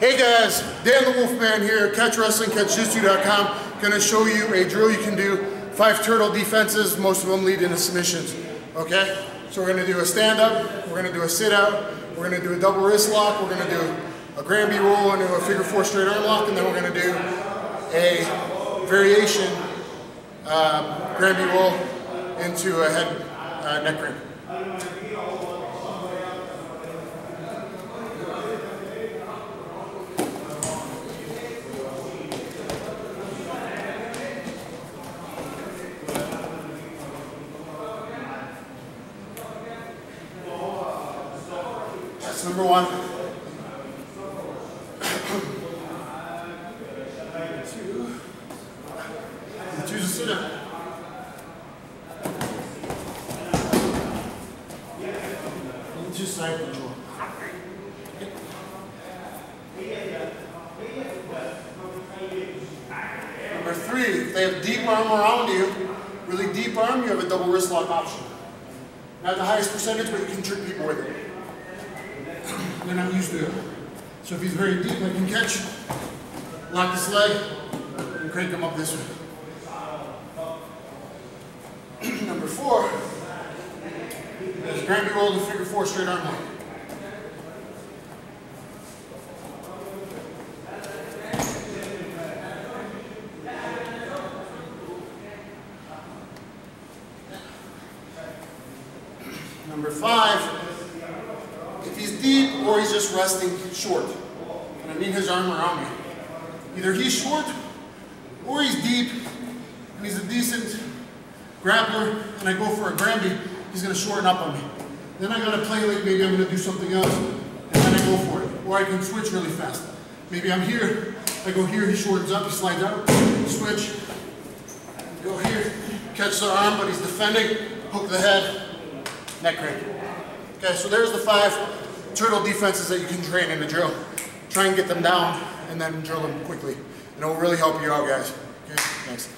Hey guys, Dan the Wolfman here, Catch Wrestling, CatchJitsu.com. Gonna show you a drill you can do. Five turtle defenses, most of them lead into submissions. Okay? So we're gonna do a stand up, we're gonna do a sit out, we're gonna do a double wrist lock, we're gonna do a Granby roll into a figure four straight arm lock, and then we're gonna do a variation um, Granby roll into a head uh, neck crank. That's number one. Two. And choose a side control. Number three, if they have deep arm around you, really deep arm, you have a double wrist lock option. Not the highest percentage, but you can trick people with it. They're not used to it. So if he's very deep, I can catch, lock this leg, and crank him up this way. Number four is Granby roll to figure four straight arm lock. Number five, deep or he's just resting short, and I need his arm around me. Either he's short or he's deep and he's a decent grappler and I go for a Granby, he's gonna shorten up on me. Then I gotta play like maybe I'm gonna do something else and then I go for it. Or I can switch really fast. Maybe I'm here, I go here, he shortens up, he slides out, switch, go here, catch the arm but he's defending, hook the head, neck crank. Okay, so there's the five turtle defenses that you can train in the drill. Try and get them down and then drill them quickly. And it will really help you out, guys. Okay, thanks.